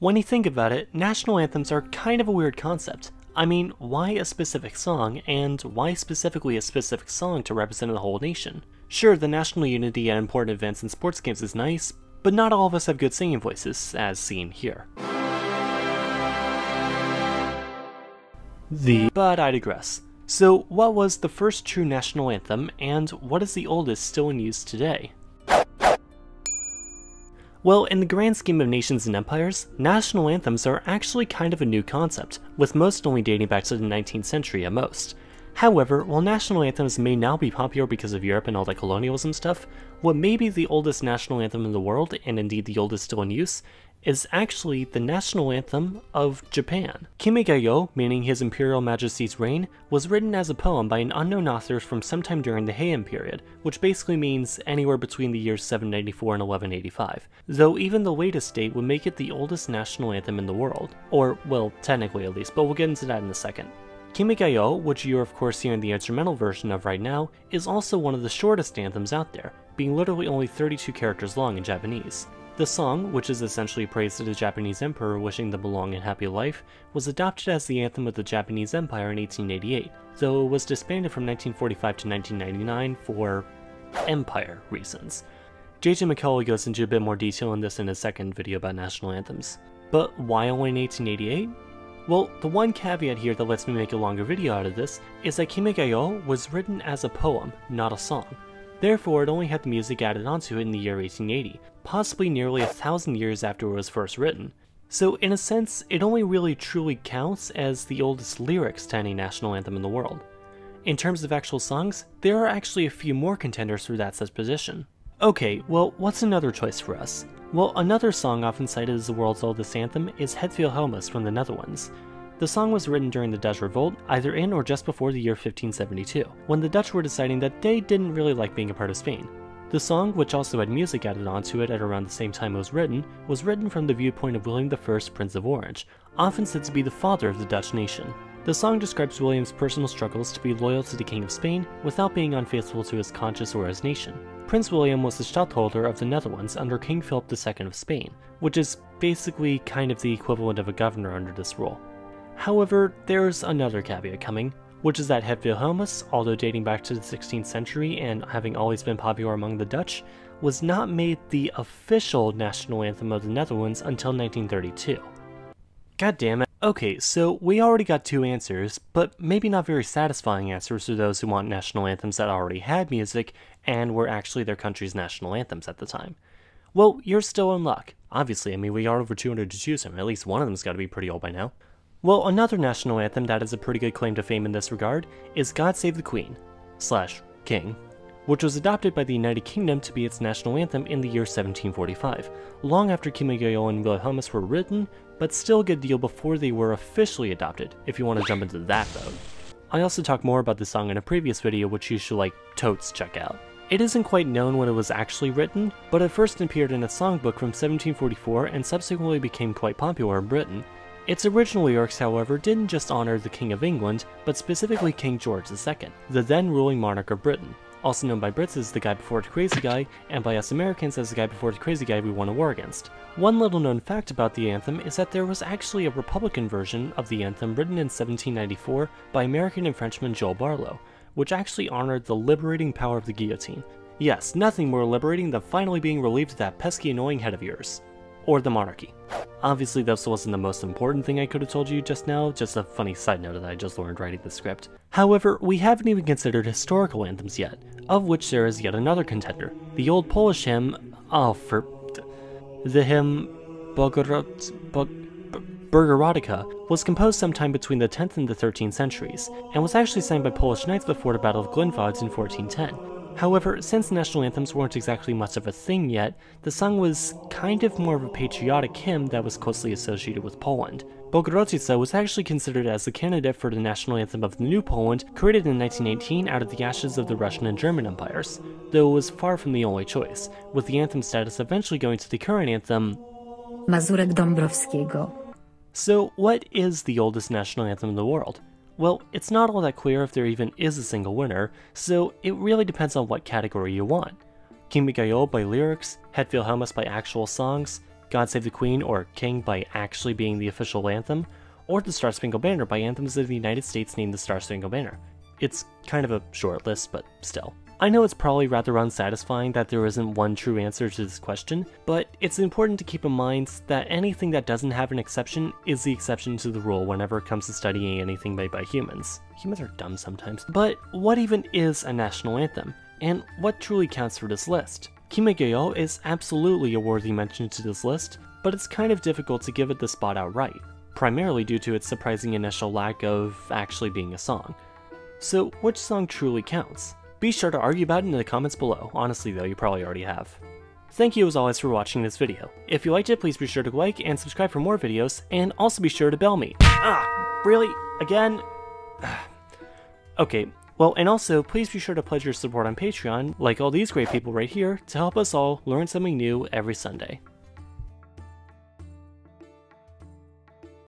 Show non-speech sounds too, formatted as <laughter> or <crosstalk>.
When you think about it, national anthems are kind of a weird concept. I mean, why a specific song, and why specifically a specific song to represent the whole nation? Sure, the national unity at important events and sports games is nice, but not all of us have good singing voices, as seen here. The but I digress. So, what was the first true national anthem, and what is the oldest still in use today? Well, in the grand scheme of nations and empires, national anthems are actually kind of a new concept, with most only dating back to the 19th century at most. However, while national anthems may now be popular because of Europe and all that colonialism stuff, what may be the oldest national anthem in the world, and indeed the oldest still in use, is actually the national anthem of Japan. Kimigayo, meaning His Imperial Majesty's Reign, was written as a poem by an unknown author from sometime during the Heian period, which basically means anywhere between the years 794 and 1185, though even the latest date would make it the oldest national anthem in the world. Or, well, technically at least, but we'll get into that in a second. Kimigayo, which you're of course hearing the instrumental version of right now, is also one of the shortest anthems out there, being literally only 32 characters long in Japanese. The song, which is essentially praise to the Japanese emperor wishing them a long and happy life, was adopted as the anthem of the Japanese Empire in 1888, though it was disbanded from 1945 to 1999 for empire reasons. JJ McCullough goes into a bit more detail on this in his second video about national anthems. But why only in 1888? Well, the one caveat here that lets me make a longer video out of this is that Kimigayo was written as a poem, not a song. Therefore, it only had the music added onto it in the year 1880, possibly nearly a thousand years after it was first written. So in a sense, it only really truly counts as the oldest lyrics to any national anthem in the world. In terms of actual songs, there are actually a few more contenders for that such position. Okay, well, what's another choice for us? Well, another song often cited as the world's oldest anthem is Het Wilhelmus from the Netherlands. The song was written during the Dutch Revolt, either in or just before the year 1572, when the Dutch were deciding that they didn't really like being a part of Spain. The song, which also had music added onto it at around the same time it was written, was written from the viewpoint of William I, Prince of Orange, often said to be the father of the Dutch nation. The song describes William's personal struggles to be loyal to the King of Spain without being unfaithful to his conscience or his nation. Prince William was the stadtholder of the Netherlands under King Philip II of Spain, which is basically kind of the equivalent of a governor under this rule. However, there's another caveat coming, which is that Het Wilhelmus, although dating back to the 16th century and having always been popular among the Dutch, was not made the official national anthem of the Netherlands until 1932. God damn it. Okay, so we already got two answers, but maybe not very satisfying answers for those who want national anthems that already had music and were actually their country's national anthems at the time. Well, you're still in luck. Obviously, I mean, we are over 200 to choose from, at least one of them's gotta be pretty old by now. Well, another national anthem that has a pretty good claim to fame in this regard is God Save the Queen, slash, King, which was adopted by the United Kingdom to be its national anthem in the year 1745, long after Kimigayo and Wilhelmus were written, but still a good deal before they were officially adopted, if you want to jump into that though. I also talked more about the song in a previous video which you should like totes check out. It isn't quite known when it was actually written, but it first appeared in a songbook from 1744 and subsequently became quite popular in Britain, its original lyrics, however, didn't just honor the King of England, but specifically King George II, the then ruling monarch of Britain, also known by Brits as the guy before the crazy guy, and by us Americans as the guy before the crazy guy we won a war against. One little known fact about the anthem is that there was actually a Republican version of the anthem written in 1794 by American and Frenchman Joel Barlow, which actually honored the liberating power of the guillotine. Yes, nothing more liberating than finally being relieved of that pesky annoying head of yours or the monarchy. Obviously this wasn't the most important thing I could have told you just now, just a funny side note that I just learned writing the script. However, we haven't even considered historical anthems yet, of which there is yet another contender. The old Polish hymn, oh for... the hymn Bogorod... Bog, Burgerotica was composed sometime between the 10th and the 13th centuries, and was actually signed by Polish knights before the Battle of Glenfalds in 1410. However, since national anthems weren't exactly much of a thing yet, the song was kind of more of a patriotic hymn that was closely associated with Poland. Bogurodzica was actually considered as the candidate for the national anthem of the New Poland, created in 1918 out of the ashes of the Russian and German empires, though it was far from the only choice, with the anthem status eventually going to the current anthem, Mazurek Dąbrowskiego. So, what is the oldest national anthem in the world? Well, it's not all that clear if there even is a single winner, so it really depends on what category you want. Kimigayo by lyrics, Het Wilhelmus by actual songs, God Save the Queen or King by actually being the official anthem, or the Star Spangled Banner by anthems of the United States named the Star Spangled Banner. It's kind of a short list, but still. I know it's probably rather unsatisfying that there isn't one true answer to this question, but it's important to keep in mind that anything that doesn't have an exception is the exception to the rule whenever it comes to studying anything made by humans. Humans are dumb sometimes. But what even is a national anthem? And what truly counts for this list? Kimigayo is absolutely a worthy mention to this list, but it's kind of difficult to give it the spot outright, primarily due to its surprising initial lack of actually being a song. So, which song truly counts? Be sure to argue about it in the comments below, honestly though, you probably already have. Thank you as always for watching this video. If you liked it, please be sure to like and subscribe for more videos, and also be sure to bell me. Ah, really? Again? <sighs> okay, well, and also, please be sure to pledge your support on Patreon, like all these great people right here, to help us all learn something new every Sunday.